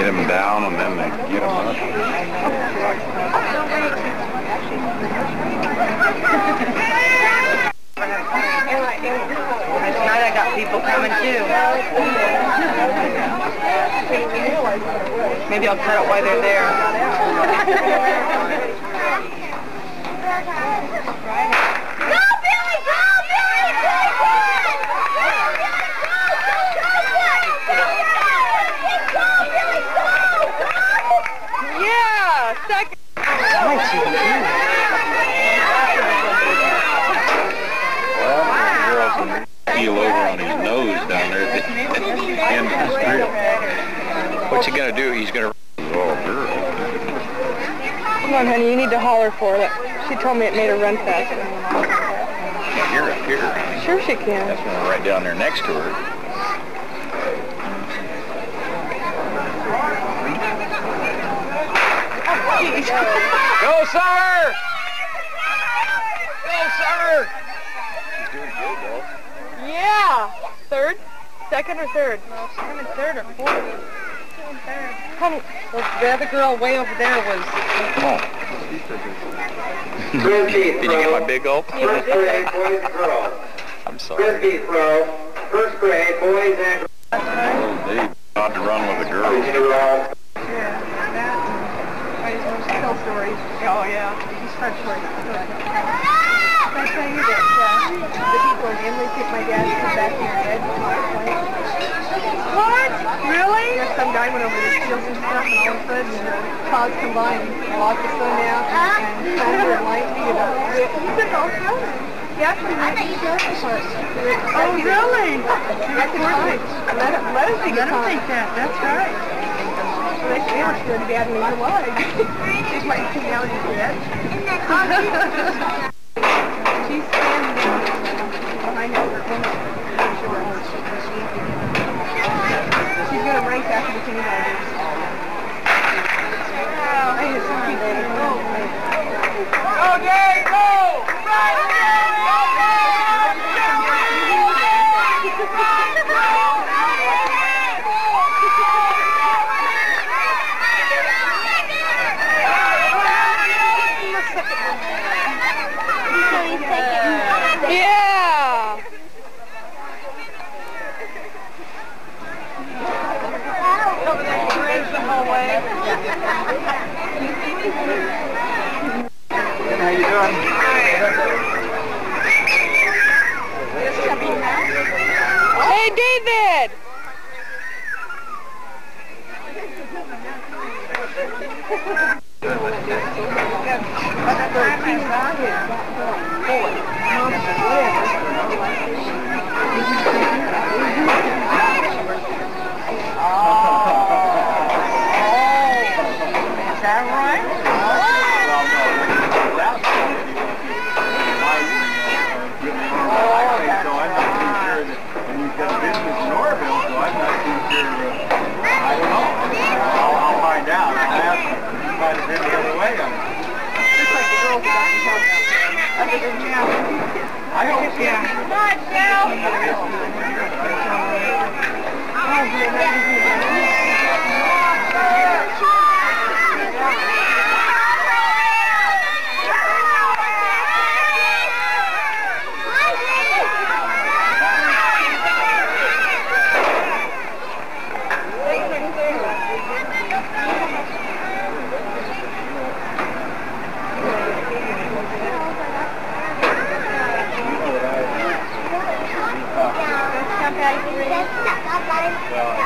get them down and then they get them up. Tonight I got people coming too. Maybe I'll cut it while they're there. Go, Billy! Go, Billy! Billy, good! Go, Billy! Go! Go! Yeah, second. Well, the girls can peel over on his nose down there at the end of the strip. What's he gonna do? He's gonna. Oh, girl. Come on, honey, you need to holler for it. She told me it made her run faster. Can't hear up here. Sure she can. That's when we're right down there next to her. Go, sir! Go, sir! Doing good, though. Yeah. Third? Second or third? No, she's coming third or fourth. Honey, the other girl way over there was... Oh. Did you get my big gulp? First grade, boys and girls. I'm sorry. Frisbee throw. First grade, boys and Oh, Dave ought to run with the girls. girls. Tell stories. Oh, yeah. He's French for Can I tell you that uh, the people in Emily picked my dad from back in Yeah, some went over to steal some stuff and all of a sudden the clouds blocked the sun out and thunder and lightning and he took all filming. He actually made the show. Oh, really? At the time. Let, it- let us take Let him take that. That's right. They they were scared dad and me alive. Just like two down in bed. She's standing behind her woman. She's gonna race after the teenagers. I had some people. Go, Dave, go! Yeah! Over there, she raised the whole way. How you doing? Hey, David! Is that right? So I'm not too sure that, and you've got a business in Orville, so I'm not too sure, uh, I don't know. I'll, I'll find out. I asked him, he might have been the other way on it. Just like the girls that I talked about. Other than yeah. I hope so. I'm not too sure. I don't know. I'll find out. I have to. You might have been the other way. It's like the old time. I just can't. I hope. Yeah. Come on, time.